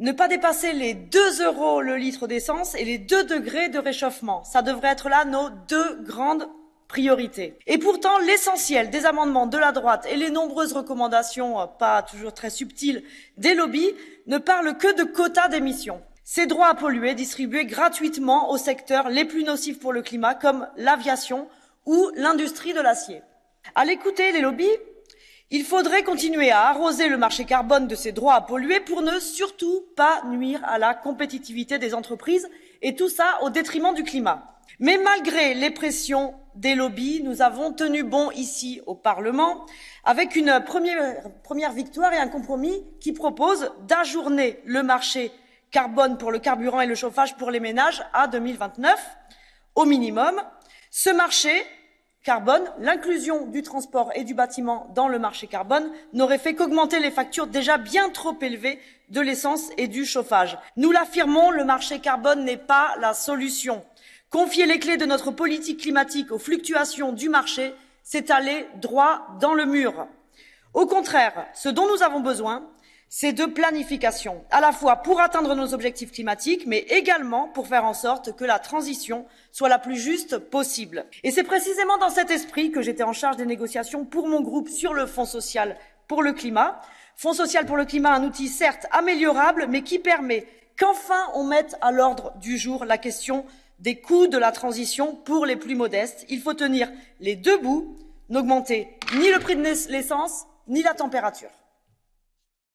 ne pas dépasser les 2 euros le litre d'essence et les 2 degrés de réchauffement. Ça devrait être là nos deux grandes priorités. Et pourtant, l'essentiel des amendements de la droite et les nombreuses recommandations, euh, pas toujours très subtiles, des lobbies ne parlent que de quotas d'émissions. Ces droits à polluer distribués gratuitement aux secteurs les plus nocifs pour le climat, comme l'aviation ou l'industrie de l'acier. À l'écouter les lobbies, il faudrait continuer à arroser le marché carbone de ces droits à polluer pour ne surtout pas nuire à la compétitivité des entreprises et tout ça au détriment du climat. Mais malgré les pressions des lobbies, nous avons tenu bon ici au Parlement avec une première, première victoire et un compromis qui propose d'ajourner le marché carbone pour le carburant et le chauffage pour les ménages à 2029 au minimum. Ce marché l'inclusion du transport et du bâtiment dans le marché carbone n'aurait fait qu'augmenter les factures déjà bien trop élevées de l'essence et du chauffage. Nous l'affirmons, le marché carbone n'est pas la solution. Confier les clés de notre politique climatique aux fluctuations du marché, c'est aller droit dans le mur. Au contraire, ce dont nous avons besoin, c'est de planification, à la fois pour atteindre nos objectifs climatiques, mais également pour faire en sorte que la transition soit la plus juste possible. Et c'est précisément dans cet esprit que j'étais en charge des négociations pour mon groupe sur le Fonds social pour le climat. Fonds social pour le climat, un outil certes améliorable, mais qui permet qu'enfin on mette à l'ordre du jour la question des coûts de la transition pour les plus modestes. Il faut tenir les deux bouts, n'augmenter ni le prix de l'essence, ni la température.